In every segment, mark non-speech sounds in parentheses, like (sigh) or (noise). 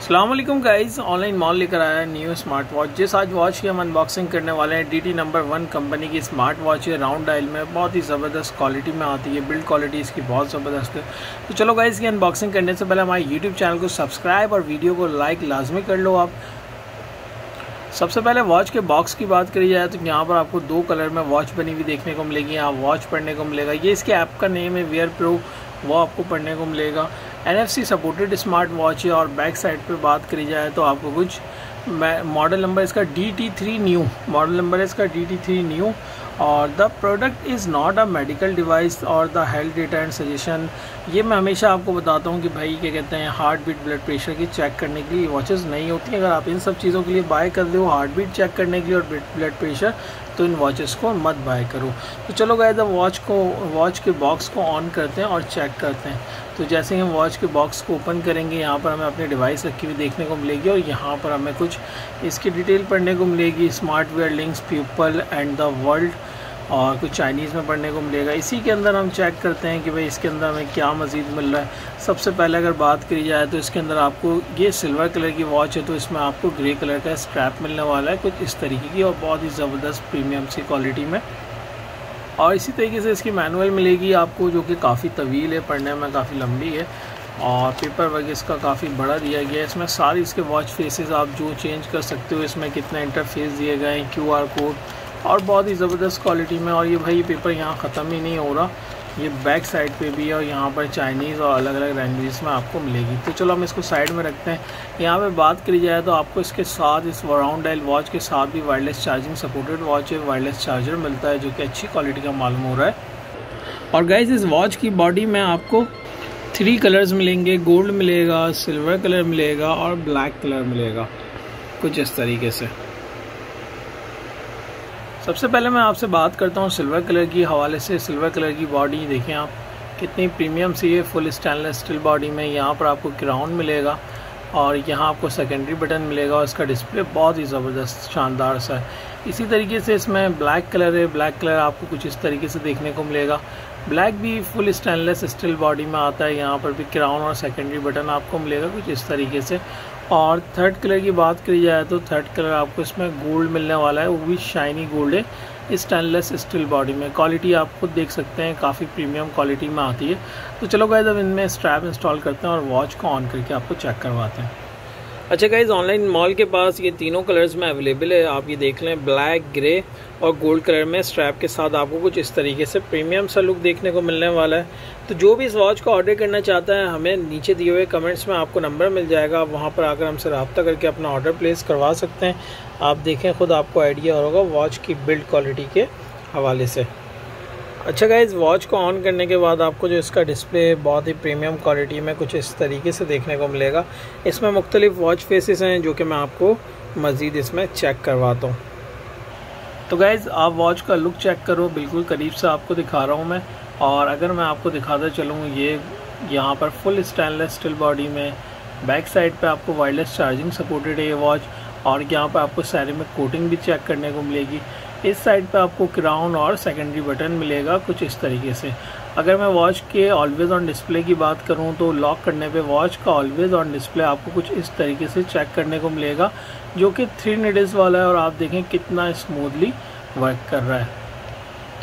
अल्लाम guys online mall लेकर आया है न्यू स्मार्ट वॉच जिस आज वॉच की हम अनबॉक्सिंग करने वाले हैं D T number one company की स्मार्ट वॉच है राउंड डायल में। बहुत ही ज़बरदस्त क्वालिटी में आती है। बिल्ड क्वालिटी इसकी बहुत ज़बरदस्त है। तो चलो गाइज़ की अनबॉक्सिंग करने से पहले हमारे यूट्यूब चैनल को सब्सक्राइब और वीडियो को लाइक लाजमी कर लो आप। सबसे पहले वॉच के बॉक्स की बात करी जाए तो यहाँ पर आपको दो कलर में वॉच बनी हुई देखने को मिलेगी। यहाँ वॉच पढ़ने को मिलेगा। ये इसके ऐप का नेम है वेयर प्रो वो आपको पढ़ने को मिलेगा। N F C supported smart watch है और बैक साइड पर बात करी जाए तो आपको कुछ मॉडल नंबर इसका D T three new model number है इसका डी टी थ्री न्यू और the product is not a medical device और the health data and suggestion ये मैं हमेशा आपको बताता हूँ कि भाई क्या कहते हैं हार्ट बीट ब्लड प्रेशर की चेक करने के लिए वॉचेस नहीं होती अगर आप इन सब चीज़ों के लिए बाय कर दो हार्ट बीट चेक करने के लिए और ब्लड प्रेशर तो इन वॉचेस को मत बाय करो। तो चलो गए जब वॉच को वॉच के बॉक्स को ऑन करते हैं और चेक करते हैं। तो जैसे ही हम वॉच के बॉक्स को ओपन करेंगे, यहाँ पर हमें अपनी डिवाइस रखी हुई देखने को मिलेगी और यहाँ पर हमें कुछ इसकी डिटेल पढ़ने को मिलेगी। Smart wear links people and the world और कुछ चाइनीज़ में पढ़ने को मिलेगा। इसी के अंदर हम चेक करते हैं कि भाई इसके अंदर हमें क्या मज़ीद मिल रहा है। सबसे पहले अगर बात करी जाए तो इसके अंदर आपको ये सिल्वर कलर की वॉच है तो इसमें आपको ग्रे कलर का स्ट्रैप मिलने वाला है। कुछ इस तरीके की और बहुत ही ज़बरदस्त प्रीमियम सी क्वालिटी में। और इसी तरीके से इसकी मैनुअल मिलेगी आपको, जो कि काफ़ी तवील है पढ़ने में, काफ़ी लंबी है। और पेपर वर्क इसका काफ़ी बड़ा दिया गया है। इसमें सारी इसके वॉच फेसेस आप जो चेंज कर सकते हो, इसमें कितना इंटरफेस दिए गए हैं क्यू कोड और बहुत ही ज़बरदस्त क्वालिटी में और ये भाई ये पेपर यहाँ ख़त्म ही नहीं हो रहा। ये बैक साइड पे भी है और यहाँ पर चाइनीज़ और अलग अलग लैंग्वेज में आपको मिलेगी। तो चलो हम इसको साइड में रखते हैं। यहाँ पे बात करी जाए तो आपको इसके साथ इस राउंड डायल वॉच के साथ भी वायरलेस चार्जिंग सपोर्टेड वॉच है वायरलेस चार्जर मिलता है, जो कि अच्छी क्वालिटी का मालूम हो रहा है। और गाइज़ इस वॉच की बॉडी में आपको थ्री कलर्स मिलेंगे। गोल्ड मिलेगा सिल्वर कलर मिलेगा और ब्लैक कलर मिलेगा। कुछ इस तरीके से। सबसे पहले मैं आपसे बात करता हूँ सिल्वर कलर की हवाले से। सिल्वर कलर की बॉडी देखें आप। कितनी प्रीमियम सी है, फुल स्टेनलेस स्टील बॉडी में। यहाँ पर आपको क्राउन मिलेगा और यहाँ आपको सेकेंडरी बटन मिलेगा और इसका डिस्प्ले बहुत ही ज़बरदस्त शानदार सा है। इसी तरीके से इसमें ब्लैक कलर है। ब्लैक कलर आपको कुछ इस तरीके से देखने को मिलेगा। ब्लैक भी फुल स्टेनलेस स्टील बॉडी में आता है। यहाँ पर भी क्राउन और सेकेंडरी बटन आपको मिलेगा कुछ इस तरीके से। और थर्ड कलर की बात करी जाए तो थर्ड कलर आपको इसमें गोल्ड मिलने वाला है, वो भी शाइनी गोल्ड है। स्टेनलेस स्टील बॉडी में क्वालिटी आप खुद देख सकते हैं, काफ़ी प्रीमियम क्वालिटी में आती है। तो चलो गए जब इनमें स्ट्रैप इंस्टॉल करते हैं और वॉच को ऑन करके आपको चेक करवाते हैं। अच्छा गाइज़ ऑनलाइन मॉल के पास ये तीनों कलर्स में अवेलेबल है। आप ये देख लें ब्लैक ग्रे और गोल्ड कलर में स्ट्रैप के साथ आपको कुछ इस तरीके से प्रीमियम सा लुक देखने को मिलने वाला है। तो जो भी इस वॉच को ऑर्डर करना चाहता है, हमें नीचे दिए हुए कमेंट्स में आपको नंबर मिल जाएगा। आप वहाँ पर आकर हमसे रबता करके अपना ऑर्डर प्लेस करवा सकते हैं। आप देखें, खुद आपको आइडिया होगा वॉच की बिल्ड क्वालिटी के हवाले से। अच्छा गाइज़ वॉच को ऑन करने के बाद आपको जो इसका डिस्प्ले बहुत ही प्रीमियम क्वालिटी में कुछ इस तरीके से देखने को मिलेगा। इसमें मुख्तलिफ़ वॉच फेसेस हैं जो कि मैं आपको मज़ीद इसमें चेक करवाता हूँ। तो गाइज़ आप वॉच का लुक चेक करो, बिल्कुल करीब से आपको दिखा रहा हूँ मैं। और अगर मैं आपको दिखाता चलूँ, ये यहाँ पर फुल स्टेनलेस स्टील बॉडी में बैक साइड पे आपको वायरलेस चार्जिंग सपोर्टेड है ये वॉच और यहाँ पर आपको सारे में कोटिंग भी चेक करने को मिलेगी। इस साइड पे आपको क्राउन और सेकेंडरी बटन मिलेगा कुछ इस तरीके से। अगर मैं वॉच के ऑलवेज़ ऑन डिस्प्ले की बात करूँ तो लॉक करने पे वॉच का ऑलवेज़ ऑन डिस्प्ले आपको कुछ इस तरीके से चेक करने को मिलेगा, जो कि थ्री निडल्स वाला है और आप देखें कितना स्मूथली वर्क कर रहा है।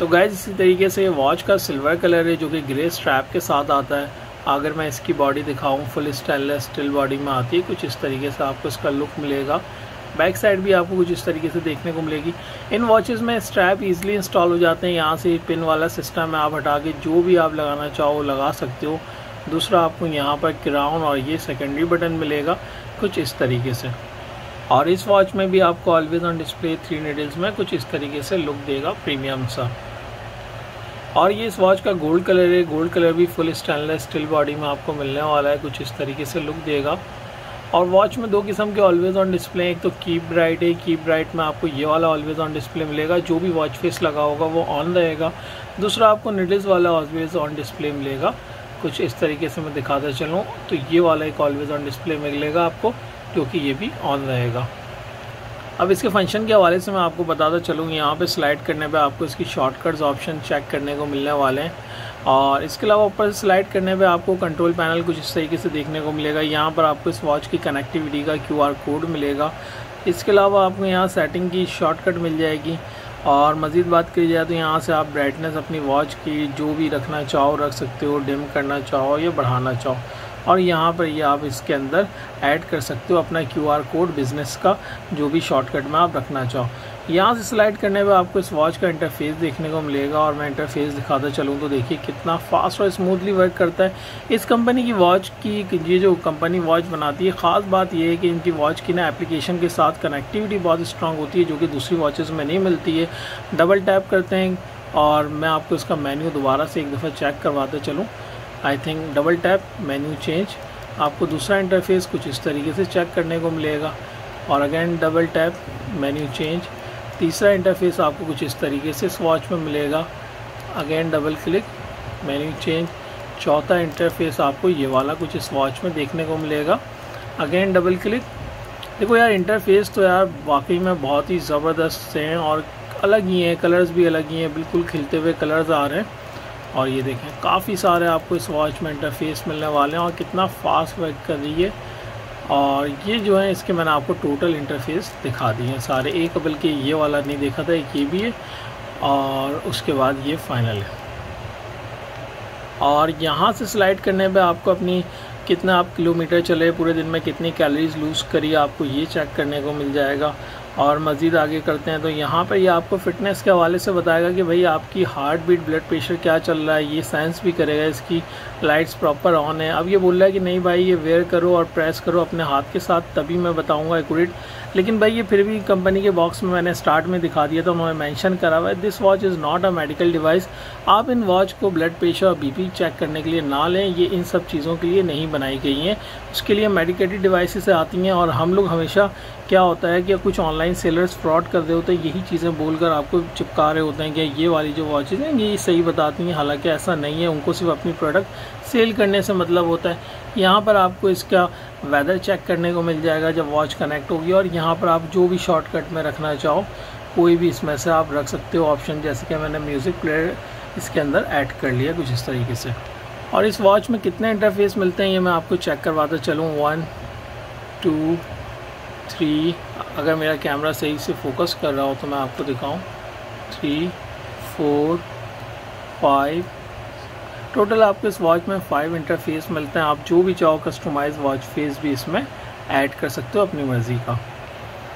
तो गैज इसी तरीके से वॉच का सिल्वर कलर है, जो कि ग्रे स्ट्रैप के साथ आता है। अगर मैं इसकी बॉडी दिखाऊँ फुल स्टेनलेस स्टील बॉडी में आती है, कुछ इस तरीके से आपको इसका लुक मिलेगा। बैक साइड भी आपको कुछ इस तरीके से देखने को मिलेगी। इन वॉचेस में स्ट्रैप इजीली इंस्टॉल हो जाते हैं। यहाँ से पिन वाला सिस्टम है आप हटा के जो भी आप लगाना चाहो लगा सकते हो। दूसरा आपको यहाँ पर क्राउन और ये सेकेंडरी बटन मिलेगा, कुछ इस तरीके से। और इस वॉच में भी आपको always on display three needles में कुछ इस तरीके से लुक देगा प्रीमियम सा। और ये इस वॉच का गोल्ड कलर है। गोल्ड कलर भी फुल स्टेनलेस स्टील बॉडी में आपको मिलने वाला है। कुछ इस तरीके से लुक देगा। और वॉच में दो किस्म के ऑलवेज ऑन डिस्प्ले एक तो कीप ब्राइट है कीप ब्राइट में आपको ये वाला ऑलवेज ऑन डिस्प्ले मिलेगा, जो भी वॉच फेस लगा होगा वो ऑन रहेगा। दूसरा आपको निडल्स वाला ऑलवेज ऑन डिस्प्ले मिलेगा। कुछ इस तरीके से मैं दिखाता चलूँ तो ये वाला एक ऑलवेज ऑन डिस्प्ले मिलेगा आपको क्योंकि ये भी ऑन रहेगा। अब इसके फ़ंक्शन के हवाले से मैं आपको बताता चलूँ, यहाँ पे स्लाइड करने पे आपको इसकी शॉर्टकट्स ऑप्शन चेक करने को मिलने वाले हैं। और इसके अलावा ऊपर स्लाइड करने पे आपको कंट्रोल पैनल कुछ इस तरीके से देखने को मिलेगा। यहाँ पर आपको इस वॉच की कनेक्टिविटी का क्यूआर कोड मिलेगा। इसके अलावा आपको यहाँ सेटिंग की शॉर्टकट मिल जाएगी। और मज़ीद बात की जाए तो यहाँ से आप ब्राइटनेस अपनी वॉच की जो भी रखना चाहो रख सकते हो डिम करना चाहो या बढ़ाना चाहो। और यहाँ पर ये आप इसके अंदर ऐड कर सकते हो अपना क्यूआर कोड बिज़नेस का, जो भी शॉर्टकट में आप रखना चाहो। यहाँ से स्लाइड करने पर आपको इस वॉच का इंटरफेस देखने को मिलेगा और मैं इंटरफेस दिखाता चलूँ तो देखिए कितना फास्ट और स्मूथली वर्क करता है। इस कंपनी की वॉच की, ये जो कंपनी वॉच बनाती है, ख़ास बात यह है कि इनकी वॉच की ना एप्लीकेशन के साथ कनेक्टिविटी बहुत स्ट्रांग होती है, जो कि दूसरी वॉचेज़ में नहीं मिलती है। डबल टैप करते हैं और मैं आपको इसका मेन्यू दोबारा से एक दफ़ा चेक करवाते चलूँ। I think double tap menu change आपको दूसरा इंटरफेस कुछ इस तरीके से चेक करने को मिलेगा। और again double tap menu change तीसरा इंटरफेस आपको कुछ इस तरीके से इस वॉच में मिलेगा। Again double click menu change चौथा इंटरफेस आपको ये वाला कुछ इस वॉच में देखने को मिलेगा। अगेन डबल क्लिक देखो यार इंटरफेस तो यार वाकई में बहुत ही ज़बरदस्त हैं और अलग ही हैं कलर्स भी अलग ही हैं। बिल्कुल खिलते हुए कलर्स आ रहे हैं। और ये देखें, काफ़ी सारे आपको इस वॉच में इंटरफेस मिलने वाले हैं और कितना फास्ट वर्क कर रही है। और ये जो है, इसके मैंने आपको टोटल इंटरफेस दिखा दिए हैं सारे। एक बल्कि ये वाला नहीं देखा था, एक ये भी है और उसके बाद ये फाइनल है। और यहाँ से स्लाइड करने पे आपको अपनी कितना आप किलोमीटर चले, पूरे दिन में कितनी कैलोरीज लूज़ करी, आपको ये चेक करने को मिल जाएगा। और मज़ीद आगे करते हैं तो यहाँ पर ये यह आपको फ़िटनेस के हवाले से बताएगा कि भाई आपकी हार्ट बीट ब्लड प्रेशर क्या चल रहा है, ये साइंस भी करेगा, इसकी लाइट्स प्रॉपर ऑन है। अब ये बोल रहा है कि नहीं भाई, ये वेयर करो और प्रेस करो अपने हाथ के साथ, तभी मैं बताऊँगा एक्यूरेट लेकिन भाई ये फिर भी कंपनी के बॉक्स में मैंने स्टार्ट में दिखा दिया था उन्होंने मेंशन करा हुआ है this watch is not a medical device आप इन वॉच को ब्लड प्रेशर और बीपी चेक करने के लिए ना लें, ये इन सब चीज़ों के लिए नहीं बनाई गई हैं। उसके लिए मेडिकेटेड डिवाइसेस आती हैं और हम लोग हमेशा क्या होता है कि कुछ ऑनलाइन सेलर्स फ्रॉड कर रहे होते हैं, यही चीज़ें बोलकर आपको चिपका रहे होते हैं कि ये वाली जो वॉचेज़ हैं, ये सही बताती हैं, हालाँकि ऐसा नहीं है, उनको सिर्फ़ अपनी प्रोडक्ट सेल करने से मतलब होता है। यहाँ पर आपको इसका वेदर चेक करने को मिल जाएगा जब वॉच कनेक्ट होगी और यहाँ पर आप जो भी शॉर्टकट में रखना चाहो, कोई भी इसमें से आप रख सकते हो ऑप्शन जैसे कि मैंने म्यूज़िक प्लेयर इसके अंदर ऐड कर लिया कुछ इस तरीके से। और इस वॉच में कितने इंटरफेस मिलते हैं ये मैं आपको चेक करवाता चलूँ। वन टू थ्री अगर मेरा कैमरा सही से फोकस कर रहा हो तो मैं आपको दिखाऊँ। थ्री फोर फाइव टोटल आपको इस वॉच में फाइव इंटरफेस मिलते हैं। आप जो भी चाहो कस्टमाइज वॉच फेस भी इसमें ऐड कर सकते हो अपनी मर्ज़ी का।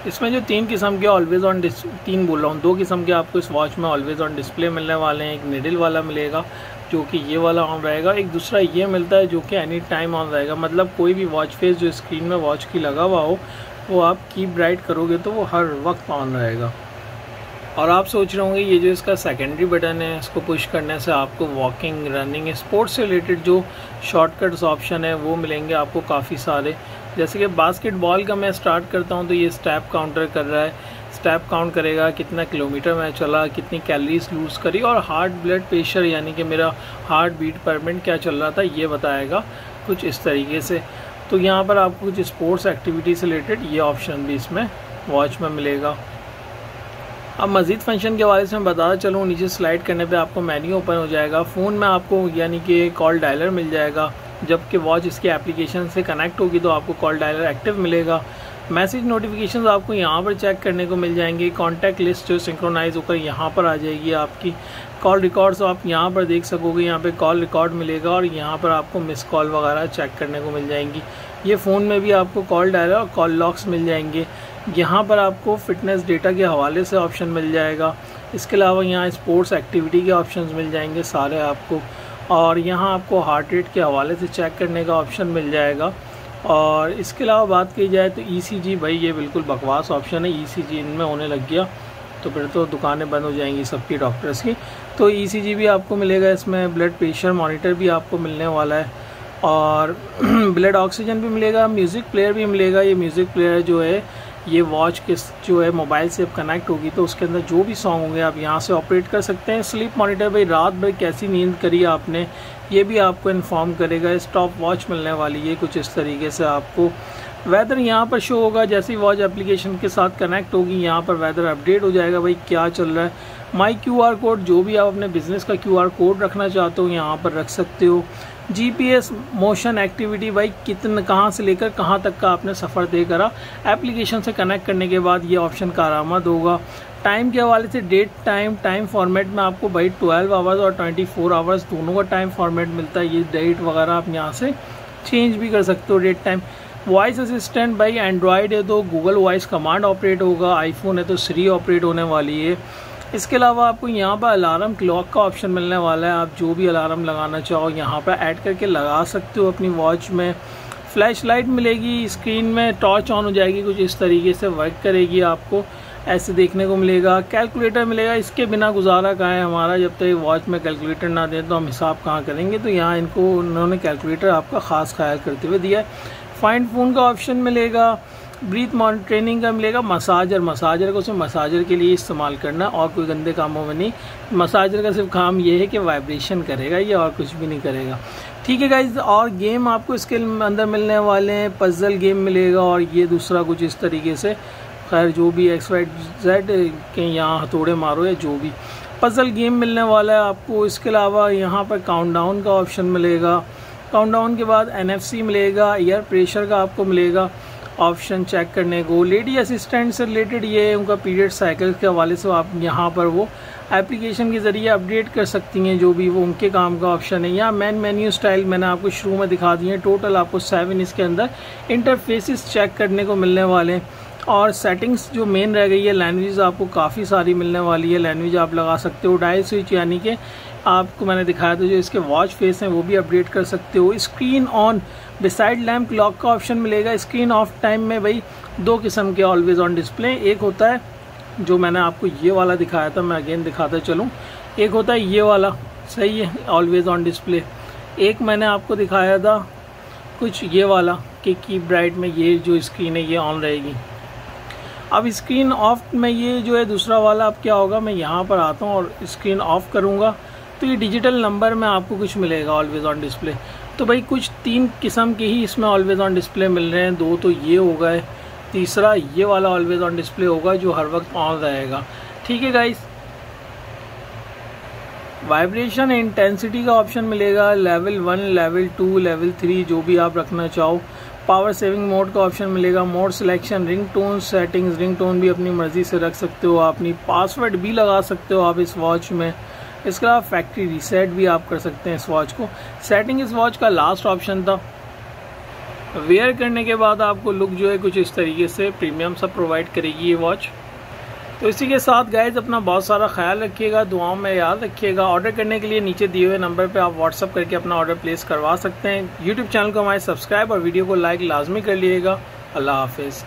इसमें जो तीन किस्म के ऑलवेज़ ऑन डिस तीन बोल रहा हूँ, दो किस्म के आपको इस वॉच में ऑलवेज़ ऑन डिस्प्ले मिलने वाले हैं। एक निडल वाला मिलेगा, जो कि ये वाला ऑन रहेगा। एक दूसरा ये मिलता है, जो कि एनी टाइम ऑन रहेगा। मतलब कोई भी वॉच फेस जो स्क्रीन में वॉच की लगा हुआ हो, वो आप कीप ब्राइट करोगे तो वो हर वक्त ऑन रहेगा। और आप सोच रहे होंगे, ये जो इसका सेकेंडरी बटन है, इसको पुश करने से आपको वॉकिंग रनिंग स्पोर्ट्स से रिलेटेड जो शॉर्टकट्स ऑप्शन है, वो मिलेंगे आपको काफ़ी सारे। जैसे कि बास्केटबॉल का मैं स्टार्ट करता हूँ तो ये स्टेप काउंटर कर रहा है। स्टेप काउंट करेगा, कितना किलोमीटर मैं चला, कितनी कैलरीज लूज़ करी, और हार्ट ब्लड प्रेशर यानी कि मेरा हार्ट बीट पर मिनट क्या चल रहा था, ये बताएगा कुछ इस तरीके से। तो यहाँ पर आपको कुछ स्पोर्ट्स एक्टिविटी से रिलेटेड ये ऑप्शन भी इसमें वॉच में मिलेगा। अब मज़ीद फ़ंक्शन के हवाले से मैं बताता चलूँ, नीचे स्लाइड करने पे आपको मेन्यू ओपन हो जाएगा। फ़ोन में आपको यानी कि कॉल डायलर मिल जाएगा। जबकि वॉच इसकी एप्लीकेशन से कनेक्ट होगी तो आपको कॉल डायलर एक्टिव मिलेगा। मैसेज नोटिफिकेशंस आपको यहाँ पर चेक करने को मिल जाएँगे। कॉन्टैक्ट लिस्ट जो सिंक्रोनाइज होकर यहाँ पर आ जाएगी आपकी। कॉल रिकॉर्ड्स आप यहाँ पर देख सकोगे, यहाँ पे कॉल रिकॉर्ड मिलेगा और यहाँ पर आपको मिस कॉल वगैरह चेक करने को मिल जाएँगी। ये फ़ोन में भी आपको कॉल डायलर और कॉल लॉक्स मिल जाएँगे। यहाँ पर आपको फिटनेस डेटा के हवाले से ऑप्शन मिल जाएगा। इसके अलावा यहाँ स्पोर्ट्स एक्टिविटी के ऑप्शन मिल जाएँगे सारे आपको। और यहाँ आपको हार्ट रेट के हवाले से चेक करने का ऑप्शन मिल जाएगा। और इसके अलावा बात की जाए तो ईसीजी भाई ये बिल्कुल बकवास ऑप्शन है। ईसीजी इनमें होने लग गया। तो फिर तो दुकानें बंद हो जाएँगी सबकी डॉक्टर्स की। तो ईसीजी भी आपको मिलेगा। इसमें ब्लड प्रेशर मॉनिटर भी आपको मिलने वाला है। और (clears throat) ब्लड ऑक्सीजन भी मिलेगा। म्यूज़िक प्लेयर भी मिलेगा। ये म्यूज़िक प्लेयर जो है ये वॉच के जो है मोबाइल से कनेक्ट होगी तो उसके अंदर जो भी सॉन्ग होंगे आप यहाँ से ऑपरेट कर सकते हैं। स्लीप मॉनिटर भाई, रात भर कैसी नींद करी आपने, ये भी आपको इन्फॉर्म करेगा। स्टॉप वॉच मिलने वाली है कुछ इस तरीके से आपको। वेदर यहाँ पर शो होगा, जैसी वॉच एप्लीकेशन के साथ कनेक्ट होगी, यहाँ पर वेदर अपडेट हो जाएगा भाई, क्या चल रहा है। माई क्यू आर कोड जो भी आप अपने बिज़नेस का क्यू आर कोड रखना चाहते हो, यहाँ पर रख सकते हो। जीपीएस मोशन एक्टिविटी भाई, कितने, कहाँ से लेकर कहाँ तक का आपने सफ़र तय करा? एप्लीकेशन से कनेक्ट करने के बाद ये ऑप्शन कारामद होगा। टाइम के हवाले से डेट टाइम टाइम फॉर्मेट में आपको भाई 12 आवर्स और 24 आवर्स दोनों का टाइम फॉर्मेट मिलता है। ये डेट वगैरह आप यहाँ से चेंज भी कर सकते हो डेट टाइम वॉइस असिस्टेंट भाई एंड्रॉयड है तो गूगल वॉइस कमांड ऑपरेट होगा। आईफोन है तो श्री ऑपरेट होने वाली है। इसके अलावा आपको यहाँ पर अलार्म क्लॉक का ऑप्शन मिलने वाला है। आप जो भी अलार्म लगाना चाहो, यहाँ पर ऐड करके लगा सकते हो अपनी वॉच में। फ्लैश लाइट मिलेगी, स्क्रीन में टॉर्च ऑन हो जाएगी, कुछ इस तरीके से वर्क करेगी आपको। ऐसे देखने को मिलेगा। कैलकुलेटर मिलेगा, इसके बिना गुजारा कहाँ है हमारा? जब तक वॉच में कैलकुलेटर ना दें तो हम हिसाब कहाँ करेंगे? तो यहाँ इनको उन्होंने कैलकुलेटर आपका ख़ास ख्याल करते हुए दिया है। फाइंड फ़ोन का ऑप्शन मिलेगा। ब्रीथ ट्रेनिंग का मिलेगा मसाजर मसाजर को सिर्फ़ मसाजर के लिए इस्तेमाल करना, और कोई गंदे कामों में नहीं। मसाजर का सिर्फ़ काम ये है कि वाइब्रेशन करेगा, ये और कुछ भी नहीं करेगा। ठीक है गाइज़ और गेम आपको इसके अंदर मिलने वाले हैं पजल गेम मिलेगा, और ये दूसरा कुछ इस तरीके से, खैर, जो भी एक्स वाई जेड के यहाँ हथौड़े मारो या जो भी। पजल गेम मिलने वाला है आपको, इसके अलावा यहाँ पर काउंटडाउन का ऑप्शन मिलेगा। काउंटडाउन के बाद एनएफसी मिलेगा एयर प्रेशर का आपको मिलेगा। ऑप्शन चेक करने को। लेडी असिस्टेंट से रिलेटेड ये उनका पीरियड साइकिल के हवाले से आप यहाँ पर वो एप्लीकेशन के ज़रिए अपडेट कर सकती हैं, जो भी वो उनके काम का ऑप्शन है। यहाँ मैन मेन्यू स्टाइल मैंने आपको शुरू में दिखा दिए टोटल आपको सेवन इसके अंदर इंटरफेसिस चेक करने को मिलने वाले हैं। और सेटिंग्स जो मेन रह गई है लैंग्वेज आपको काफ़ी सारी मिलने वाली है। लैंग्वेज आप लगा सकते हो। डायल स्विच यानी कि आपको मैंने दिखाया था जो इसके वॉच फेस हैं, वो भी अपडेट कर सकते हो। Screen on beside lamp lock का ऑप्शन मिलेगा। स्क्रीन ऑफ़ टाइम में भाई, दो किस्म के ऑलवेज ऑन डिस्प्ले एक होता है, जो मैंने आपको ये वाला दिखाया था, मैं अगेन दिखाता चलूँ। एक होता है ये वाला, सही है ऑलवेज ऑन डिस्प्ले एक मैंने आपको दिखाया था, कुछ ये वाला, कि की ब्राइट में ये जो स्क्रीन है, ये ऑन रहेगी। अब स्क्रीन ऑफ़ में ये जो है, दूसरा वाला अब क्या होगा, मैं यहाँ पर आता हूँ और स्क्रीन ऑफ़ करूँगा। तो ये डिजिटल नंबर में आपको कुछ मिलेगा ऑलवेज ऑन डिस्प्ले तो भाई कुछ तीन किस्म के ही इसमें ऑलवेज ऑन डिस्प्ले मिल रहे हैं। दो तो ये हो गए, तीसरा ये वाला ऑलवेज ऑन डिस्प्ले होगा जो हर वक्त ऑन रहेगा। ठीक है गाइस वाइब्रेशन इंटेंसिटी का ऑप्शन मिलेगा। Level one level two level three जो भी आप रखना चाहो। पावर सेविंग मोड का ऑप्शन मिलेगा। Mode selection ringtone settings ringtone भी अपनी मर्ज़ी से रख सकते हो। अपनी पासवर्ड भी लगा सकते हो आप इस वॉच में। इसके अलावा फैक्ट्री रीसेट भी आप कर सकते हैं इस वॉच को। सेटिंग इस वॉच का लास्ट ऑप्शन था। वेयर करने के बाद आपको लुक जो है कुछ इस तरीके से प्रीमियम सब प्रोवाइड करेगी ये वॉच तो इसी के साथ गाइज़ अपना बहुत सारा ख्याल रखिएगा, दुआओं में याद रखिएगा। ऑर्डर करने के लिए नीचे दिए हुए नंबर पे आप व्हाट्सअप करके अपना ऑर्डर प्लेस करवा सकते हैं। यूट्यूब चैनल को हमारे सब्सक्राइब और वीडियो को लाइक लाजमी कर लिएगा अल्लाह हाफिज़।